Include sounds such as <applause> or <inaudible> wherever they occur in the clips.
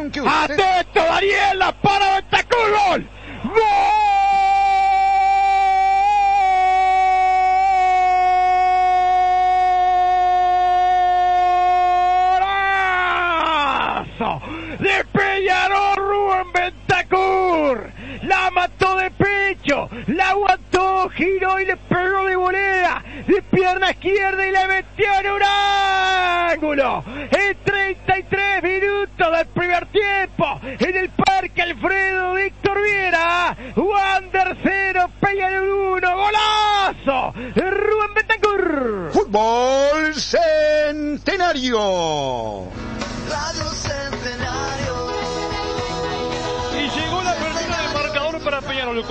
Atento Daniela para Ventacur, gol. De Peñarol Rubén Ventacur. La mató de pecho, la aguantó, giró y le pegó de volea. De pierna izquierda y le metió en un ángulo. En 33 minutos del primer En el Parque Alfredo Víctor Viera. Wander 0, Peñarol 1. Golazo. Rubén Bentancur. Fútbol Centenario.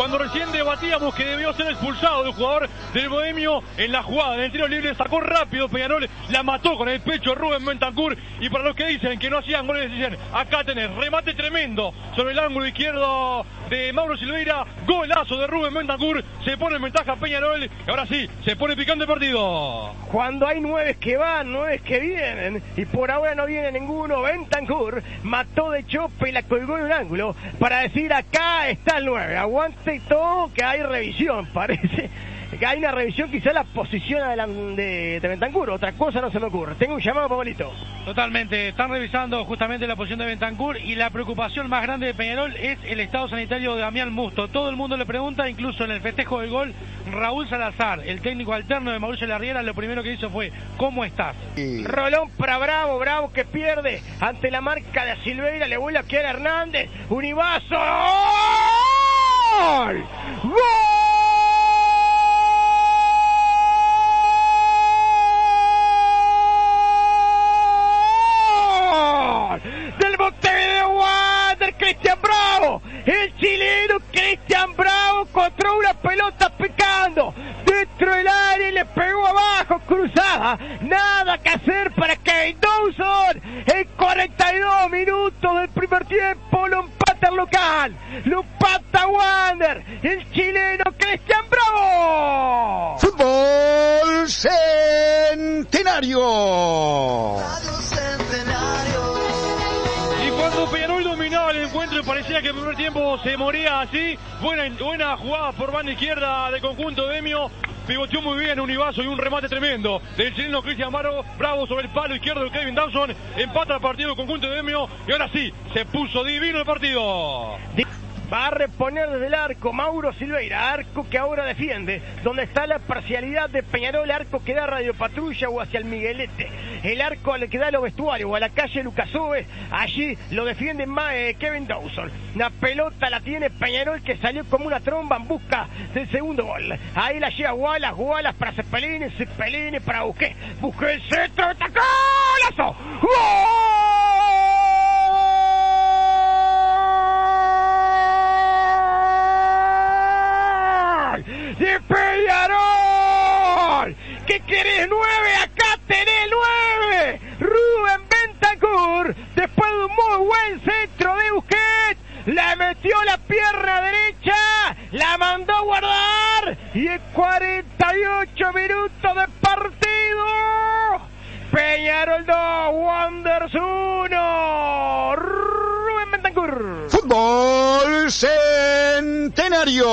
Cuando recién debatíamos que debió ser expulsado el jugador del Bohemio en la jugada, en el tiro libre, sacó rápido Peñarol, la mató con el pecho Rubén Bentancur. Y para los que dicen que no hacían goles, dicen, acá tenés, remate tremendo sobre el ángulo izquierdo de Mauro Silveira, golazo de Rubén Bentancur, se pone en ventaja Peñarol, y ahora sí, se pone picante el partido. Cuando hay nueve que van, nueve que vienen, y por ahora no viene ninguno, Bentancur mató de chope y la colgó en un ángulo para decir acá está el nueve, aguante que hay revisión, <laughs> parece que hay una revisión quizá la posición de, de Bentancur, otra cosa no se me ocurre. Tengo un llamado, Pablito. Totalmente, están revisando justamente la posición de Bentancur y la preocupación más grande de Peñarol es el estado sanitario de Damián Musto. Todo el mundo le pregunta, incluso en el festejo del gol, Raúl Salazar, el técnico alterno de Mauricio Larriera, lo primero que hizo fue, ¿cómo estás? Rolón para Bravo, Bravo que pierde ante la marca de Silveira, le vuelve a quedar Hernández, Univaso, ¡Gol! ¡Gol! Del Montevideo Wander, Cristian Bravo, el chileno Cristian Bravo contra una pelota picando dentro del área y le pegó abajo, cruzada, nada que hacer para Kevin Dawson, en 42 minutos del primer tiempo lo empata el local, lo empata Wander, el chileno Cristian Bravo. Fútbol Centenario. Y cuando Peñarol dominaba el encuentro y parecía que el primer tiempo se moría así, buena, buena jugada por banda izquierda del conjunto de Demio, pivoteó muy bien Univaso y un remate tremendo del chileno Cristian bravo sobre el palo izquierdo de Kevin Dawson, empata el partido el conjunto de Demio y ahora sí, se puso divino el partido. Va a reponer desde el arco Mauro Silveira, arco que ahora defiende, donde está la parcialidad de Peñarol, arco que da Radio Patrulla o hacia el Miguelete, el arco al que da los vestuarios o a la calle Lucasove, allí lo defiende Ma- eh, Kevin Dawson. La pelota la tiene Peñarol que salió como una tromba en busca del segundo gol. Ahí la llega Wallace, Wallace para Cepelini, Cepelini para Busqué, Busqué el centro, ¡golazo! ¡Gol! Peñarol! ¿Qué querés nueve? Acá tenés nueve. Rubén Bentancur, después de un muy buen centro de Busquets, le metió la pierna derecha, la mandó a guardar y en 48 minutos de partido, Peñarol 2, Wanderers 1, Rubén Bentancur. Fútbol Centenario.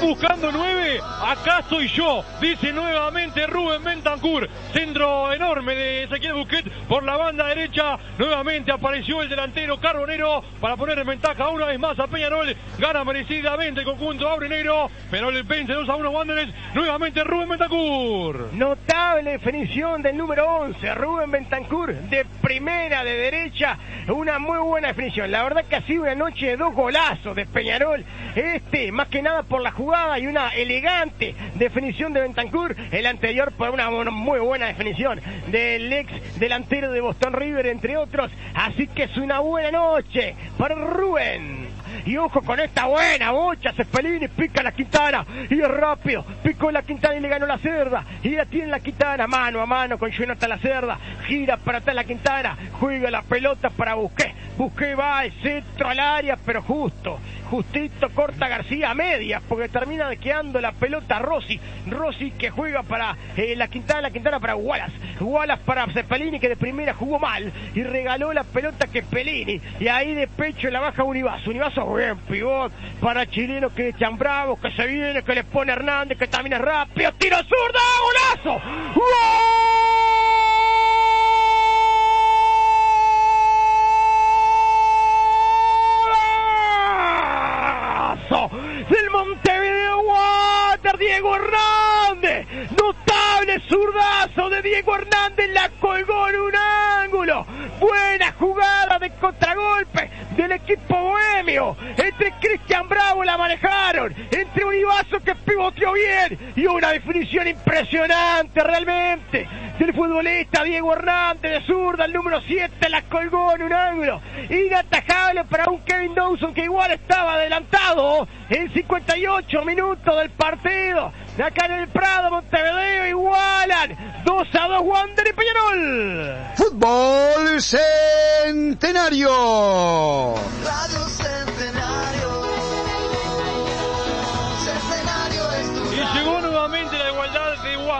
Buscando nueve, acá estoy yo, dice nuevamente Rubén Bentancur, centro enorme de Ezequiel Busquet por la banda derecha, nuevamente apareció el delantero Carbonero para poner en ventaja una vez más a Peñarol, gana merecidamente el conjunto aurinegro, pero el vence 2 a 1 Wanderers, nuevamente Rubén Bentancur. Notable definición del número 11, Rubén Bentancur, de primera, de derecha, una muy buena definición. La verdad que ha sido una noche de dos golazos de Peñarol, este, más que nada por la jugada y una elegante definición de Bentancur, el anterior por una muy buena definición del ex delantero de Boston River, entre otros. Así que es una buena noche para Rubén. Y ojo con esta buena bocha, Cepelini pica la Quintana y es rápido, picó la Quintana y le ganó la cerda. Y la tiene la Quintana mano a mano con Jonathan la cerda, gira para atrás la Quintana, juega la pelota para Busqué. Busqué va el centro al área, pero justo, justito corta García a medias, porque termina quedando la pelota Rossi. Rossi que juega para eh, la Quintana, la Quintana para Wallace. Wallace para Cepelini, que de primera jugó mal y regaló la pelota que Pelini. Y ahí de pecho la baja Univaso. Univaso bien, pivot para chileno que echan bravo, que se viene, que le pone Hernández, que también es rápido. Tiro zurda, golazo. del Montevideo Water, Diego Hernández. Notable zurdazo de Diego Hernández, la colgó en un ángulo. Buena jugada de contragolpe del equipo bohemio. Entre Cristian Bravo la manejaron. Entre Univaso que pivoteó bien. Y una definición impresionante realmente del futbolista Diego Hernández de zurda, el número 7, la colgó en un ángulo. Inatajable para un Kevin Dawson que igual estaba adelantado en 58 minutos del partido. De acá en el Prado, Montevideo igualan 2 a 2 Wander y Peñarol. Fútbol Centenario.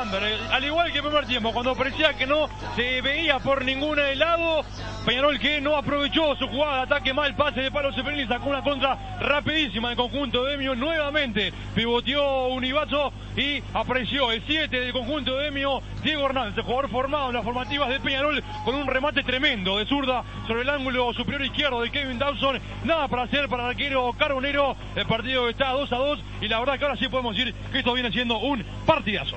Al igual que el primer tiempo, cuando parecía que no se veía por ningún lado, Peñarol que no aprovechó su jugada ataque mal, pase de palo Seferini, sacó una contra rapidísima del conjunto de Demio. Nuevamente pivoteó Univaso y apareció el 7 del conjunto de Demio, Diego Hernández, jugador formado en las formativas de Peñarol con un remate tremendo de zurda sobre el ángulo superior izquierdo de Kevin Dawson. Nada para hacer para el arquero Carbonero. El partido está 2 a 2 y la verdad que ahora sí podemos decir que esto viene siendo un partidazo.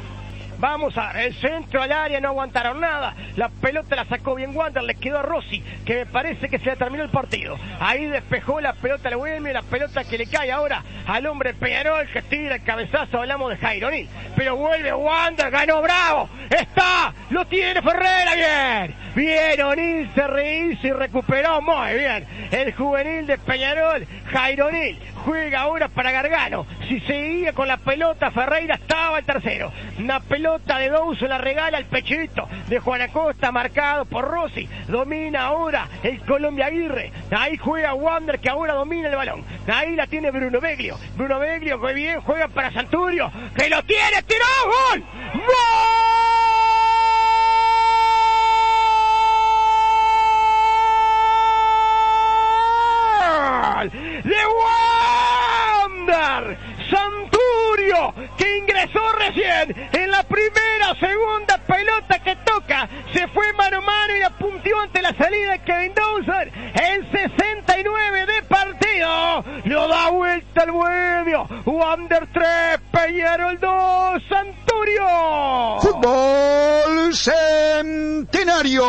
Vamos a el centro al área, no aguantaron nada. La pelota la sacó bien Wander, quedó a Rossi, que me parece que se le terminó el partido. Ahí despejó la pelota al Bohemio, la pelota que le cae ahora al hombre Peñarol que tira el cabezazo, hablamos de Jaironil. Pero vuelve Wander, ganó Bravo, está, lo tiene Ferrera, bien. Bien, O'Neill se rehizo y recuperó muy bien. El juvenil de Peñarol, Jaironil, juega ahora para Gargano. Si seguía con la pelota, Ferreira estaba el tercero. Una pelota de Douso la regala al pechito de Juan Acosta, marcado por Rossi. Domina ahora el Colombia Aguirre. Ahí juega Wander, que ahora domina el balón. Ahí la tiene Bruno Beglio. Bruno Beglio, que bien juega para Santurio, que lo tiene, tiró, gol. ¡Gol! De Wander. Santurio, que ingresó recién en la primera segunda Se fue mano a mano y la ante la salida de Kevin Dawson. En 69 de partido. Lo da vuelta el bohemio. Wander 3, Peñarol 2, Santurio. Fútbol Centenario.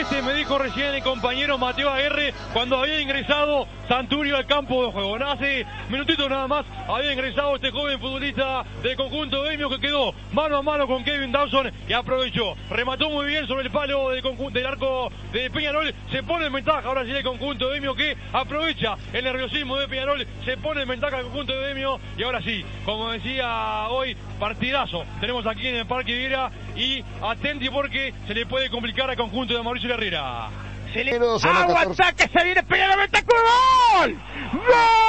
Este, me dijo recién el compañero Mateo Aguirre cuando había ingresado Santurio al campo de juego. Hace minutitos nada más había ingresado este joven futbolista del conjunto de que quedó mano a mano con Kevin Dawson y aprovechó. Remató muy bien sobre el palo del, conjunto, del arco de Peñarol. Se pone en ventaja ahora sí el conjunto de Emio que aprovecha el nerviosismo de Peñarol. Se pone en ventaja el conjunto de Emio y ahora sí, como decía hoy, partidazo. Tenemos aquí en el Parque Viera y atenti porque se le puede complicar al conjunto de Mauricio Herrera. Se le... Pero son las Aguanta 14. que se viene Peñarol. ¡Gol! ¡Gol!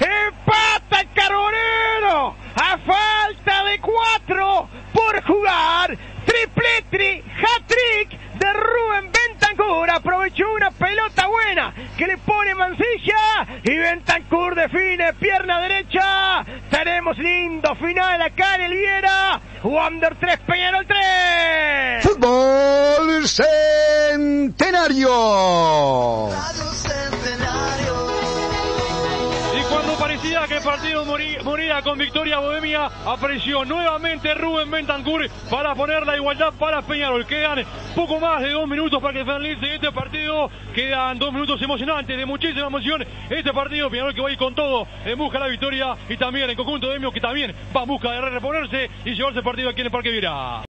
Empata el Carbonero a falta de cuatro por jugar. Tripletri, hat-trick de Rubén Bentancur. Aprovechó una pelota buena que le pone Mancilla y Bentancur define pierna derecha. Tenemos lindo final acá en el Viera. Wander 3, Peñarol 3. Fútbol Centenario. El partido morí- moría con victoria bohemia, apareció nuevamente Rubén Bentancur para poner la igualdad para Peñarol. Quedan poco más de dos minutos para que finalice este partido. Quedan dos minutos emocionantes, de muchísima emoción. Este partido, Peñarol que va a ir con todo en busca de la victoria y también el conjunto de Emio que también va en busca de reponerse y llevarse el partido aquí en el Parque Vira.